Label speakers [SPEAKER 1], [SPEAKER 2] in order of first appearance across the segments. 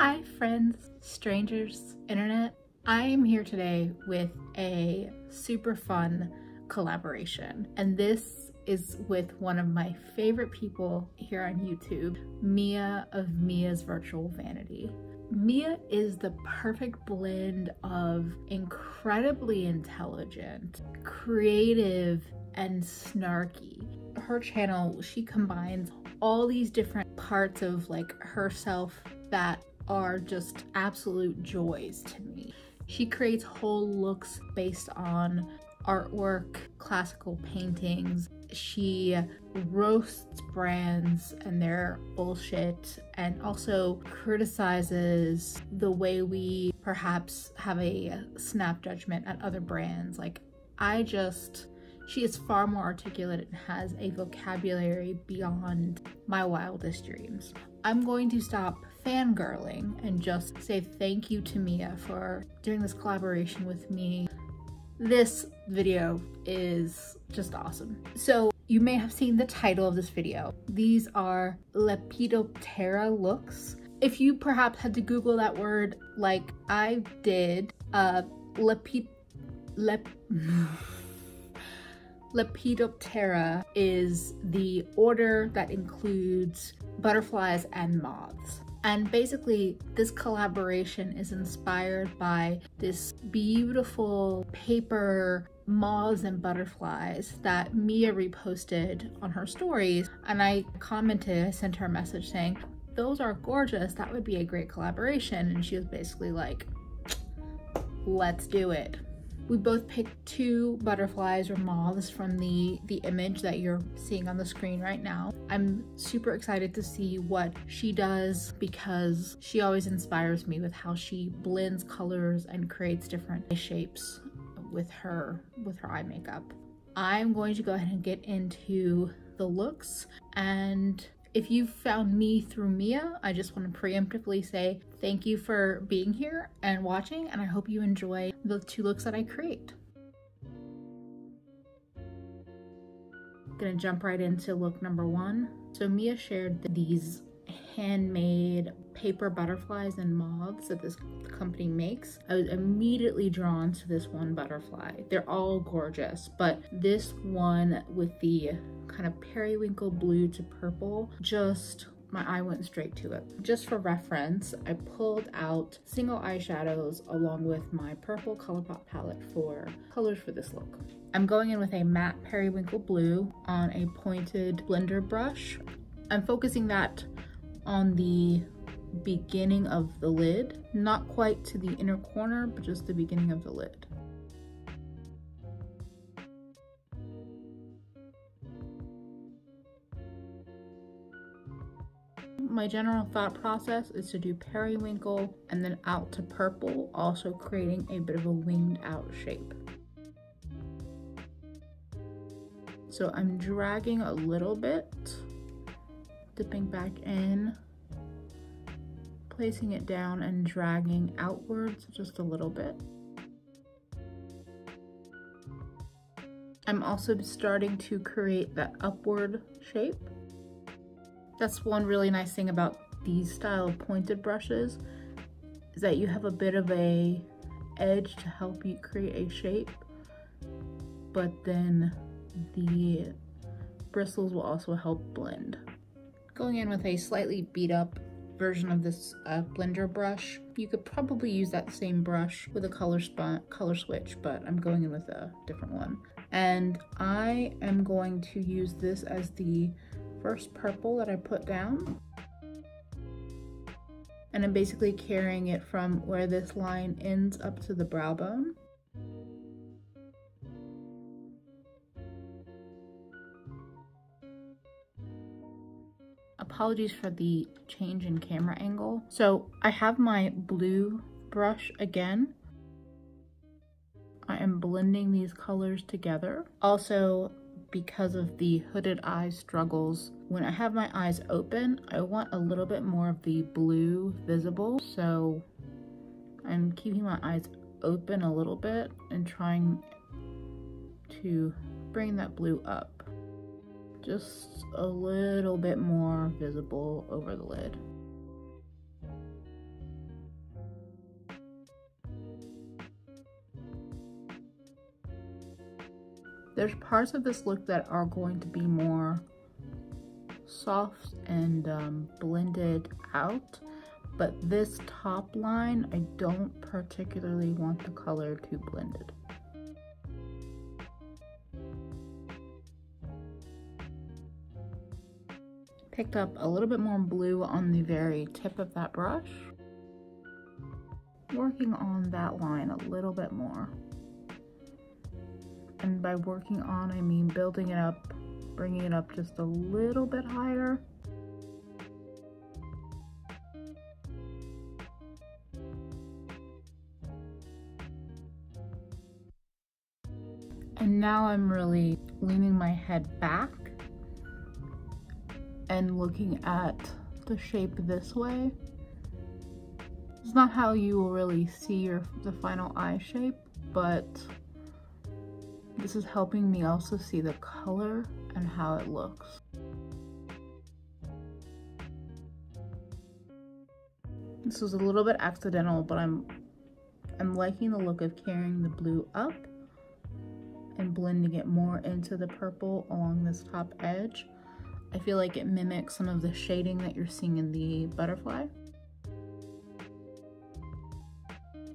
[SPEAKER 1] Hi friends, strangers, internet. I am here today with a super fun collaboration and this is with one of my favorite people here on YouTube, Mia of Mia's Virtual Vanity. Mia is the perfect blend of incredibly intelligent, creative, and snarky. Her channel, she combines all these different parts of like herself that are just absolute joys to me. She creates whole looks based on artwork, classical paintings. She roasts brands and their bullshit and also criticizes the way we perhaps have a snap judgment at other brands. Like, I just, she is far more articulate and has a vocabulary beyond my wildest dreams. I'm going to stop fangirling and just say thank you to Mia for doing this collaboration with me. This video is just awesome. So you may have seen the title of this video. These are Lepidoptera looks. If you perhaps had to Google that word like I did, uh, Lepid... Lep... Lepidoptera is the order that includes butterflies and moths. And basically, this collaboration is inspired by this beautiful paper moths and butterflies that Mia reposted on her stories. And I commented, I sent her a message saying, those are gorgeous. That would be a great collaboration. And she was basically like, let's do it. We both picked two butterflies or moths from the, the image that you're seeing on the screen right now. I'm super excited to see what she does because she always inspires me with how she blends colors and creates different shapes with her, with her eye makeup. I'm going to go ahead and get into the looks and if you found me through Mia, I just want to preemptively say thank you for being here and watching, and I hope you enjoy the two looks that I create. Gonna jump right into look number one. So Mia shared these handmade paper butterflies and moths that this company makes. I was immediately drawn to this one butterfly. They're all gorgeous, but this one with the kind of periwinkle blue to purple, just my eye went straight to it. Just for reference, I pulled out single eyeshadows along with my purple ColourPop palette for colors for this look. I'm going in with a matte periwinkle blue on a pointed blender brush. I'm focusing that on the beginning of the lid, not quite to the inner corner, but just the beginning of the lid. My general thought process is to do periwinkle and then out to purple, also creating a bit of a winged out shape. So I'm dragging a little bit dipping back in, placing it down and dragging outwards just a little bit. I'm also starting to create that upward shape. That's one really nice thing about these style of pointed brushes is that you have a bit of a edge to help you create a shape, but then the bristles will also help blend. Going in with a slightly beat up version of this uh, blender brush. You could probably use that same brush with a color, color switch, but I'm going in with a different one. And I am going to use this as the first purple that I put down. And I'm basically carrying it from where this line ends up to the brow bone. apologies for the change in camera angle. So I have my blue brush again. I am blending these colors together. Also, because of the hooded eye struggles, when I have my eyes open, I want a little bit more of the blue visible. So I'm keeping my eyes open a little bit and trying to bring that blue up just a little bit more visible over the lid. There's parts of this look that are going to be more soft and um, blended out but this top line I don't particularly want the color too blended. Picked up a little bit more blue on the very tip of that brush. Working on that line a little bit more. And by working on, I mean building it up bringing it up just a little bit higher. And now I'm really leaning my head back and looking at the shape this way. It's not how you will really see your the final eye shape, but this is helping me also see the color and how it looks. This was a little bit accidental, but I'm I'm liking the look of carrying the blue up and blending it more into the purple along this top edge. I feel like it mimics some of the shading that you're seeing in the butterfly.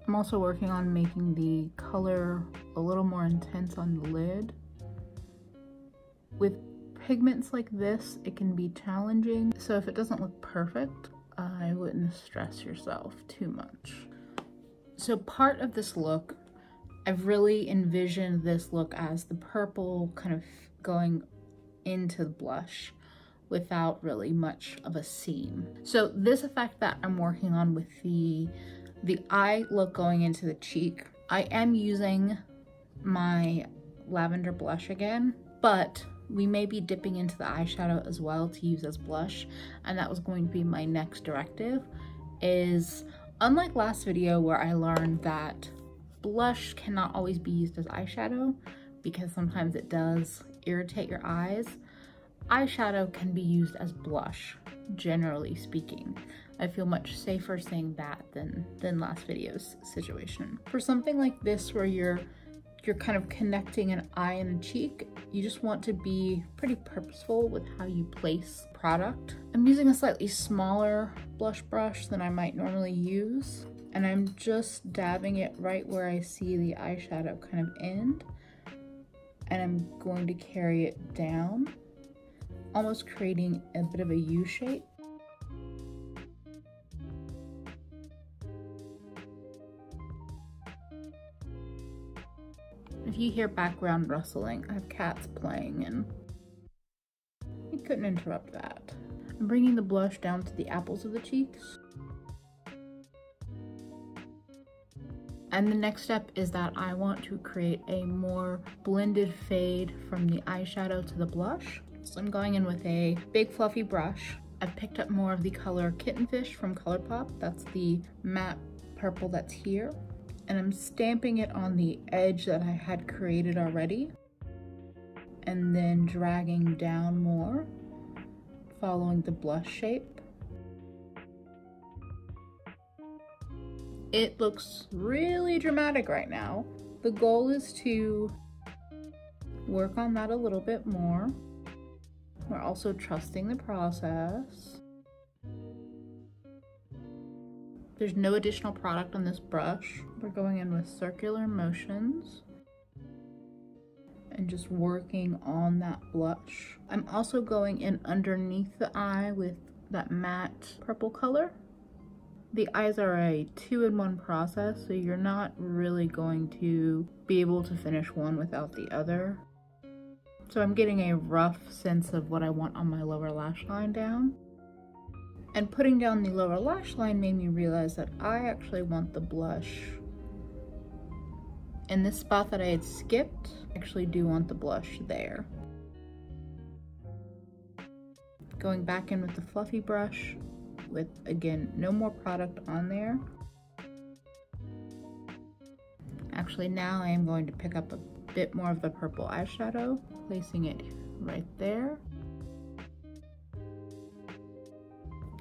[SPEAKER 1] I'm also working on making the color a little more intense on the lid. With pigments like this, it can be challenging. So if it doesn't look perfect, I wouldn't stress yourself too much. So part of this look, I've really envisioned this look as the purple kind of going into the blush without really much of a seam. So this effect that I'm working on with the, the eye look going into the cheek, I am using my lavender blush again, but we may be dipping into the eyeshadow as well to use as blush and that was going to be my next directive is unlike last video where I learned that blush cannot always be used as eyeshadow because sometimes it does irritate your eyes eyeshadow can be used as blush generally speaking. I feel much safer saying that than than last video's situation. For something like this where you're you're kind of connecting an eye and a cheek, you just want to be pretty purposeful with how you place product. I'm using a slightly smaller blush brush than I might normally use, and I'm just dabbing it right where I see the eyeshadow kind of end, and I'm going to carry it down, almost creating a bit of a U shape. If you hear background rustling, I have cats playing and you couldn't interrupt that. I'm bringing the blush down to the apples of the cheeks. And the next step is that I want to create a more blended fade from the eyeshadow to the blush. So I'm going in with a big fluffy brush. I've picked up more of the color Kittenfish from ColourPop. That's the matte purple that's here and I'm stamping it on the edge that I had created already and then dragging down more following the blush shape. It looks really dramatic right now. The goal is to work on that a little bit more. We're also trusting the process. There's no additional product on this brush. We're going in with circular motions and just working on that blush. I'm also going in underneath the eye with that matte purple color. The eyes are a two-in-one process, so you're not really going to be able to finish one without the other. So I'm getting a rough sense of what I want on my lower lash line down. And putting down the lower lash line made me realize that I actually want the blush in this spot that I had skipped. I actually do want the blush there. Going back in with the fluffy brush with, again, no more product on there. Actually, now I am going to pick up a bit more of the purple eyeshadow, placing it right there.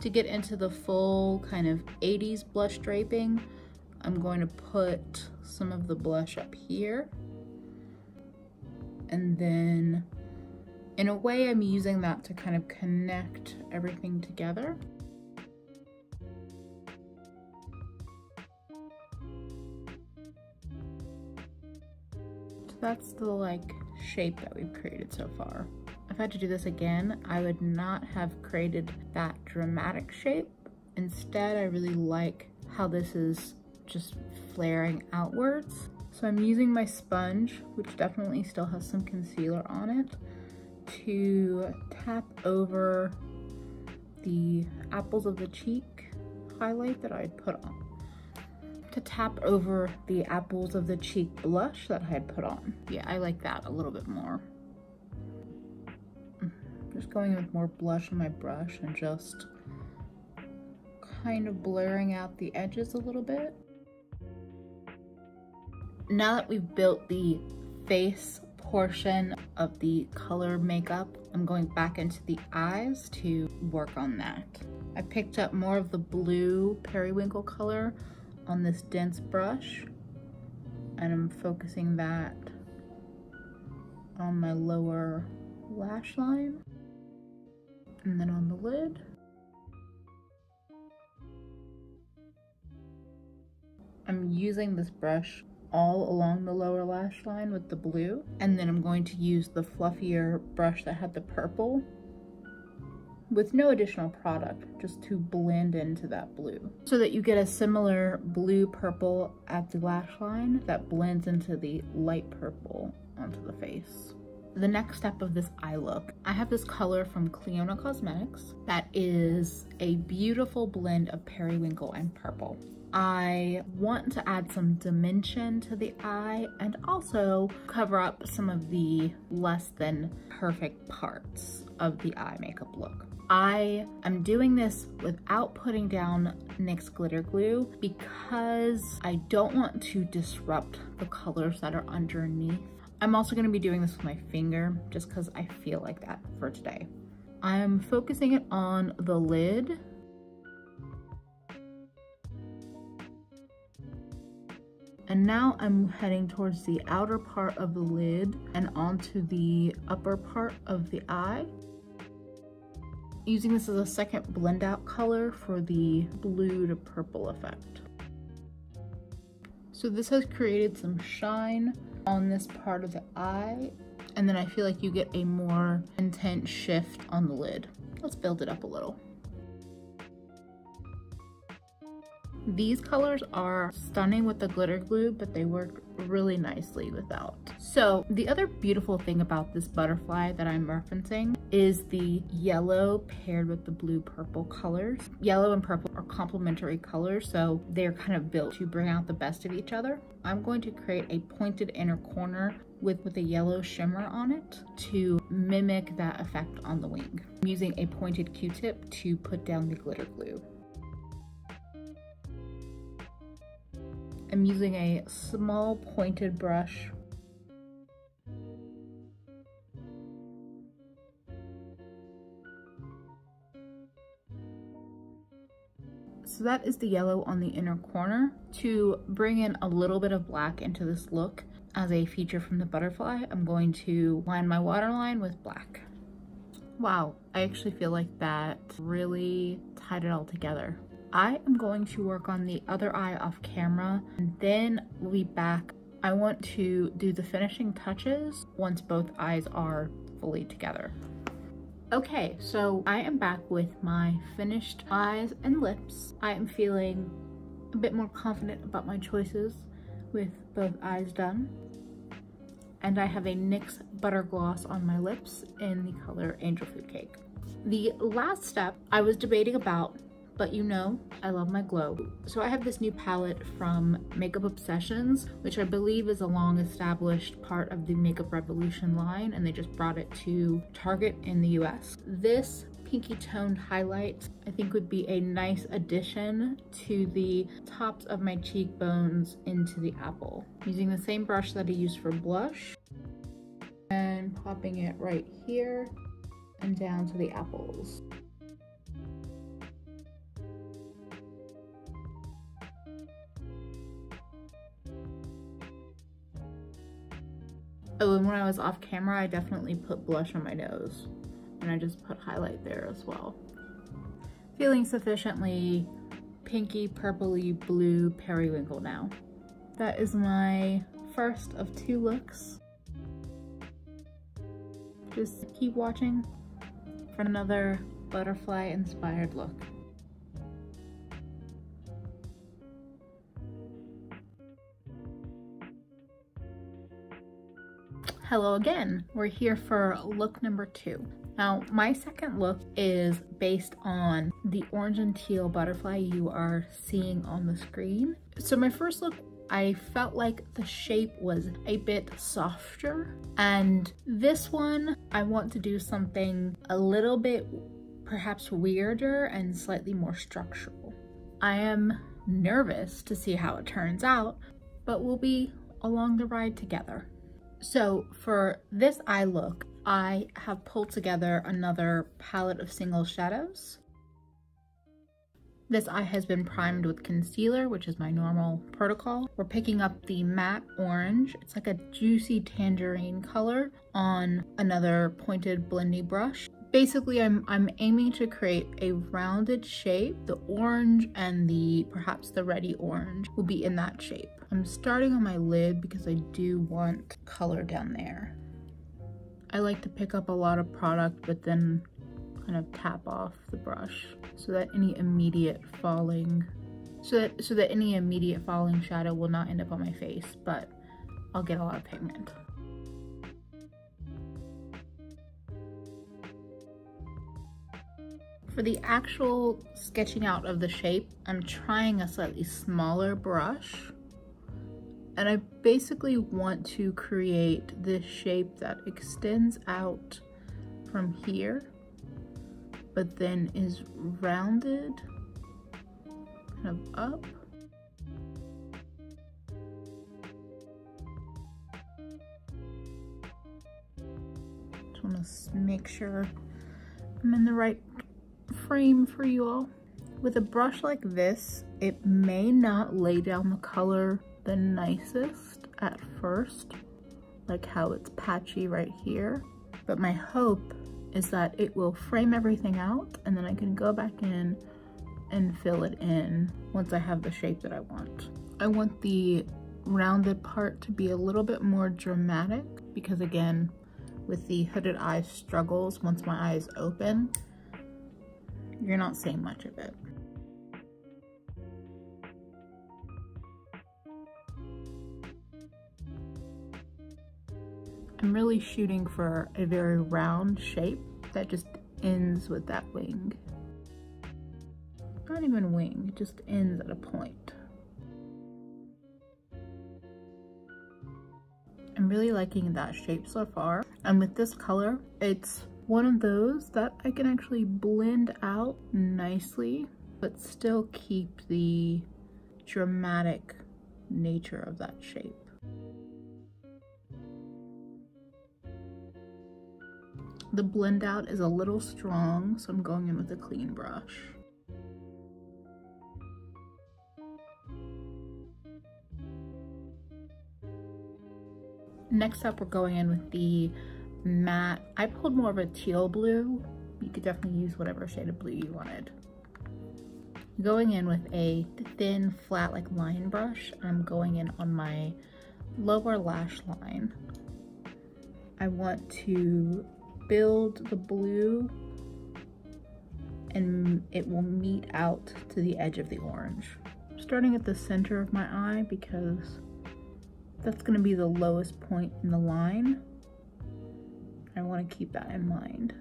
[SPEAKER 1] To get into the full kind of 80s blush draping, I'm going to put some of the blush up here And then in a way, I'm using that to kind of connect everything together. So that's the like shape that we've created so far. If I had to do this again, I would not have created that dramatic shape. Instead, I really like how this is just flaring outwards. So I'm using my sponge, which definitely still has some concealer on it, to tap over the apples of the cheek highlight that I had put on. To tap over the apples of the cheek blush that I had put on. Yeah, I like that a little bit more. Just going with more blush on my brush and just kind of blurring out the edges a little bit. Now that we've built the face portion of the color makeup, I'm going back into the eyes to work on that. I picked up more of the blue periwinkle color on this dense brush and I'm focusing that on my lower lash line and then on the lid. I'm using this brush all along the lower lash line with the blue and then I'm going to use the fluffier brush that had the purple with no additional product just to blend into that blue so that you get a similar blue purple at the lash line that blends into the light purple onto the face the next step of this eye look, I have this color from Clionadh Cosmetics that is a beautiful blend of periwinkle and purple. I want to add some dimension to the eye and also cover up some of the less than perfect parts of the eye makeup look. I am doing this without putting down NYX glitter glue because I don't want to disrupt the colors that are underneath I'm also gonna be doing this with my finger just cause I feel like that for today. I'm focusing it on the lid. And now I'm heading towards the outer part of the lid and onto the upper part of the eye. Using this as a second blend out color for the blue to purple effect. So this has created some shine on this part of the eye and then I feel like you get a more intense shift on the lid. Let's build it up a little. These colors are stunning with the glitter glue, but they work really nicely without. So the other beautiful thing about this butterfly that I'm referencing is the yellow paired with the blue purple colors. Yellow and purple are complementary colors, so they're kind of built to bring out the best of each other. I'm going to create a pointed inner corner with, with a yellow shimmer on it to mimic that effect on the wing. I'm using a pointed q-tip to put down the glitter glue. I'm using a small pointed brush So that is the yellow on the inner corner. To bring in a little bit of black into this look as a feature from the butterfly, I'm going to line my waterline with black. Wow, I actually feel like that really tied it all together. I am going to work on the other eye off camera and then we'll be back. I want to do the finishing touches once both eyes are fully together. Okay, so I am back with my finished eyes and lips. I am feeling a bit more confident about my choices with both eyes done. And I have a NYX Butter Gloss on my lips in the color Angel Food Cake. The last step I was debating about but you know I love my glow. So I have this new palette from Makeup Obsessions, which I believe is a long established part of the Makeup Revolution line, and they just brought it to Target in the US. This pinky toned highlight I think would be a nice addition to the tops of my cheekbones into the apple. Using the same brush that I used for blush and popping it right here and down to the apples. Oh, and when I was off camera, I definitely put blush on my nose. And I just put highlight there as well. Feeling sufficiently pinky, purpley, blue periwinkle now. That is my first of two looks. Just keep watching for another butterfly inspired look. Hello again. We're here for look number two. Now, my second look is based on the orange and teal butterfly you are seeing on the screen. So my first look I felt like the shape was a bit softer and this one I want to do something a little bit perhaps weirder and slightly more structural. I am nervous to see how it turns out but we'll be along the ride together. So for this eye look I have pulled together another palette of single shadows this eye has been primed with concealer, which is my normal protocol. We're picking up the matte orange. It's like a juicy tangerine color on another pointed blendy brush. Basically, I'm, I'm aiming to create a rounded shape. The orange and the perhaps the ready orange will be in that shape. I'm starting on my lid because I do want color down there. I like to pick up a lot of product, but then kind of tap off the brush so that any immediate falling so that so that any immediate falling shadow will not end up on my face but I'll get a lot of pigment. For the actual sketching out of the shape, I'm trying a slightly smaller brush. And I basically want to create this shape that extends out from here but then is rounded kind of up. Just want to make sure I'm in the right frame for you all. With a brush like this, it may not lay down the color the nicest at first, like how it's patchy right here. But my hope is that it will frame everything out and then I can go back in and fill it in once I have the shape that I want. I want the rounded part to be a little bit more dramatic because again, with the hooded eye struggles, once my eyes open, you're not seeing much of it. I'm really shooting for a very round shape that just ends with that wing. Not even wing, it just ends at a point. I'm really liking that shape so far. And with this color, it's one of those that I can actually blend out nicely, but still keep the dramatic nature of that shape. The blend out is a little strong, so I'm going in with a clean brush. Next up, we're going in with the matte. I pulled more of a teal blue. You could definitely use whatever shade of blue you wanted. Going in with a thin, flat, like line brush. I'm going in on my lower lash line. I want to build the blue and it will meet out to the edge of the orange. Starting at the center of my eye because that's gonna be the lowest point in the line. I wanna keep that in mind.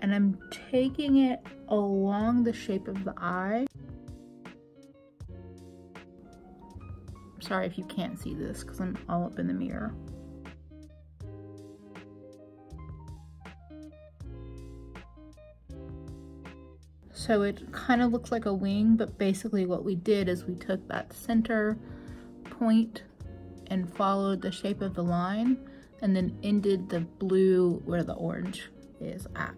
[SPEAKER 1] And I'm taking it along the shape of the eye. Sorry if you can't see this because I'm all up in the mirror. So it kind of looks like a wing, but basically what we did is we took that center point and followed the shape of the line and then ended the blue where the orange is at.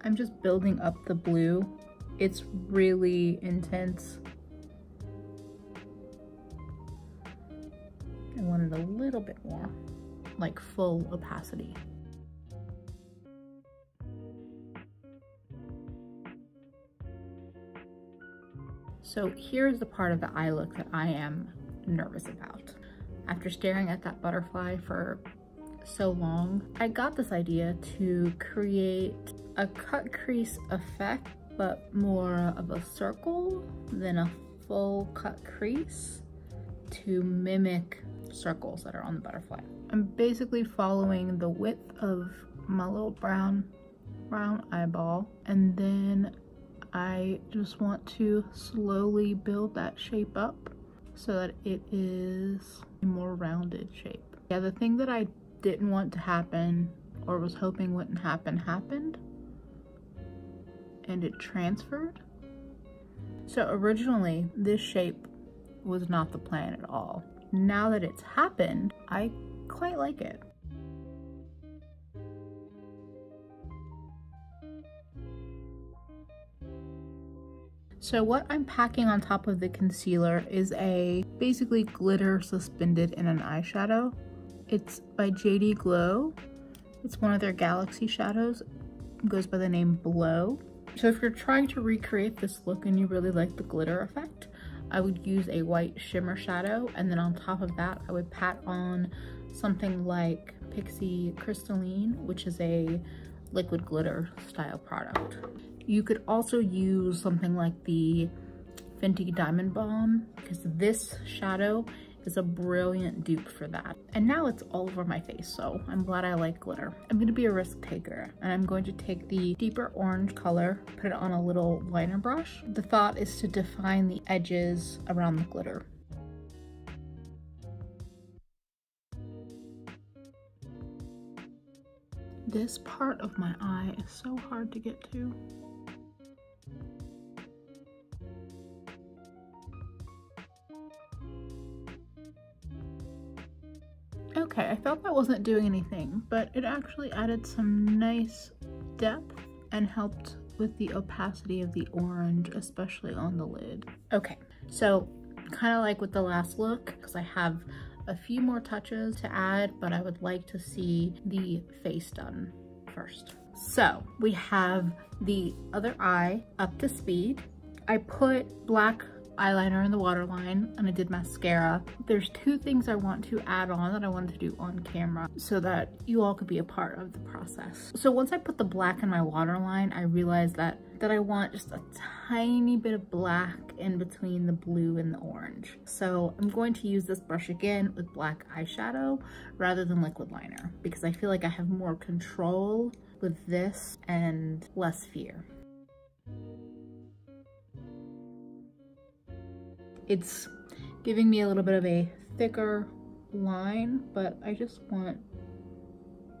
[SPEAKER 1] I'm just building up the blue. It's really intense. I wanted a little bit more. like full opacity. So here's the part of the eye look that I am nervous about. After staring at that butterfly for so long, I got this idea to create a cut crease effect, but more of a circle than a full cut crease to mimic circles that are on the butterfly. I'm basically following the width of my little brown brown eyeball and then I just want to slowly build that shape up so that it is a more rounded shape. Yeah, the thing that I didn't want to happen or was hoping wouldn't happen happened and it transferred. So originally this shape was not the plan at all. Now that it's happened, I quite like it. So what I'm packing on top of the concealer is a basically glitter suspended in an eyeshadow. It's by JD Glow. It's one of their Galaxy shadows. It goes by the name Blow. So if you're trying to recreate this look and you really like the glitter effect, I would use a white shimmer shadow and then on top of that I would pat on something like Pixi Crystalline, which is a liquid glitter style product. You could also use something like the Fenty Diamond Bomb because this shadow is a brilliant dupe for that. And now it's all over my face, so I'm glad I like glitter. I'm gonna be a risk taker, and I'm going to take the deeper orange color, put it on a little liner brush. The thought is to define the edges around the glitter. This part of my eye is so hard to get to. Okay, I thought that wasn't doing anything, but it actually added some nice depth and helped with the opacity of the orange, especially on the lid. Okay, so kind of like with the last look, because I have a few more touches to add, but I would like to see the face done first. So we have the other eye up to speed. I put black eyeliner in the waterline and I did mascara. There's two things I want to add on that I wanted to do on camera so that you all could be a part of the process. So once I put the black in my waterline, I realized that that I want just a tiny bit of black in between the blue and the orange. So I'm going to use this brush again with black eyeshadow rather than liquid liner because I feel like I have more control with this and less fear. It's giving me a little bit of a thicker line, but I just want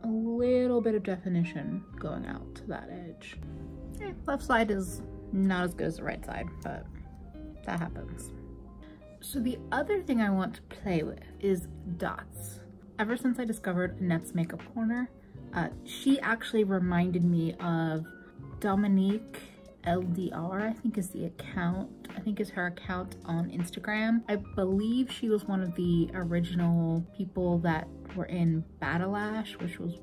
[SPEAKER 1] a little bit of definition going out to that edge. Eh, left side is not as good as the right side, but that happens. So the other thing I want to play with is dots. Ever since I discovered Annette's Makeup Corner, uh, she actually reminded me of Dominique LDR, I think is the account. I think is her account on Instagram. I believe she was one of the original people that were in Battleash, which was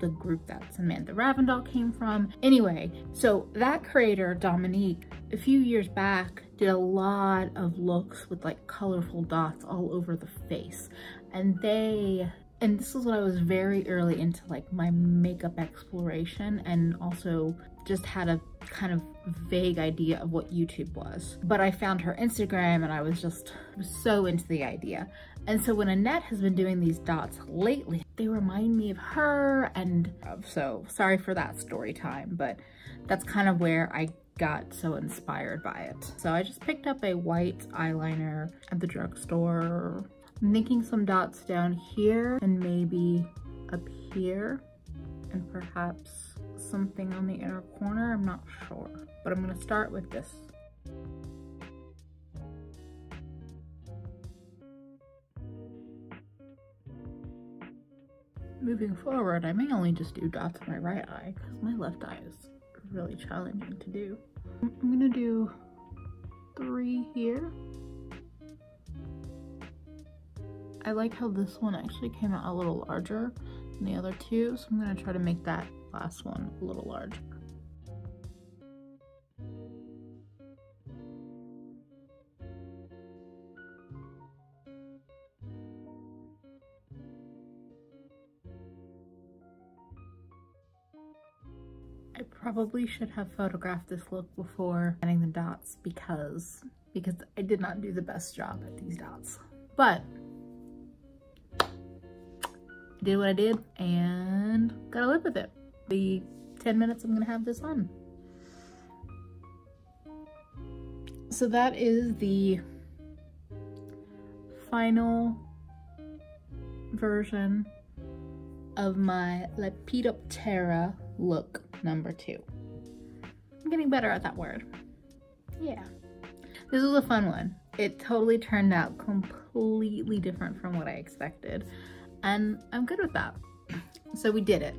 [SPEAKER 1] the group that Samantha Ravndahl came from. Anyway, so that creator, Dominique, a few years back did a lot of looks with like colorful dots all over the face. And they and this is what I was very early into like my makeup exploration and also just had a kind of vague idea of what YouTube was. But I found her Instagram and I was just so into the idea. And so when Annette has been doing these dots lately, they remind me of her and uh, so sorry for that story time, but that's kind of where I got so inspired by it. So I just picked up a white eyeliner at the drugstore. I'm thinking some dots down here and maybe up here and perhaps something on the inner corner. I'm not sure, but I'm gonna start with this. Moving forward, I may only just do dots on my right eye because my left eye is really challenging to do. I'm gonna do three here. I like how this one actually came out a little larger than the other two, so I'm gonna try to make that last one a little larger. I probably should have photographed this look before adding the dots because because I did not do the best job at these dots. But did what I did and gotta live with it. The 10 minutes I'm gonna have this on. So that is the final version of my Lepidoptera look number two. I'm getting better at that word. Yeah. This was a fun one. It totally turned out completely different from what I expected. And I'm good with that. So we did it.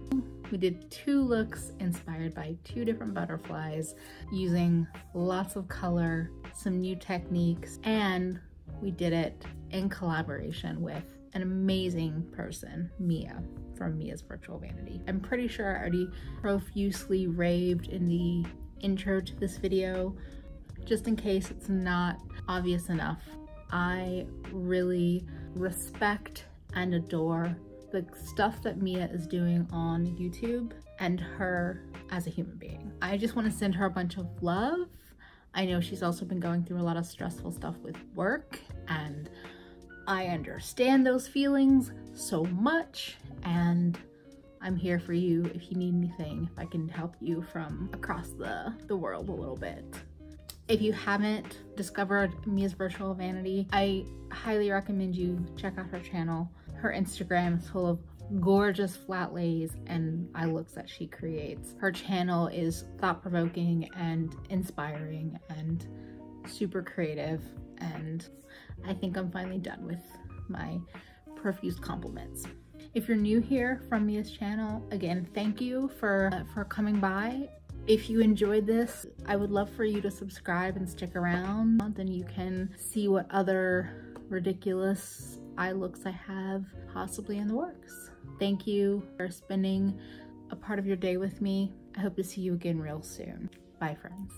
[SPEAKER 1] We did two looks inspired by two different butterflies using lots of color, some new techniques, and we did it in collaboration with an amazing person, Mia from Mia's Virtual Vanity. I'm pretty sure I already profusely raved in the intro to this video, just in case it's not obvious enough. I really respect and adore the stuff that Mia is doing on YouTube and her as a human being. I just want to send her a bunch of love. I know she's also been going through a lot of stressful stuff with work and I understand those feelings so much and I'm here for you if you need anything, if I can help you from across the, the world a little bit. If you haven't discovered Mia's Virtual Vanity, I highly recommend you check out her channel. Her Instagram is full of gorgeous flat lays and eye looks that she creates. Her channel is thought-provoking and inspiring and super creative and I think I'm finally done with my profuse compliments. If you're new here from Mia's channel, again, thank you for, uh, for coming by. If you enjoyed this, I would love for you to subscribe and stick around. Then you can see what other ridiculous eye looks I have possibly in the works. Thank you for spending a part of your day with me. I hope to see you again real soon. Bye, friends.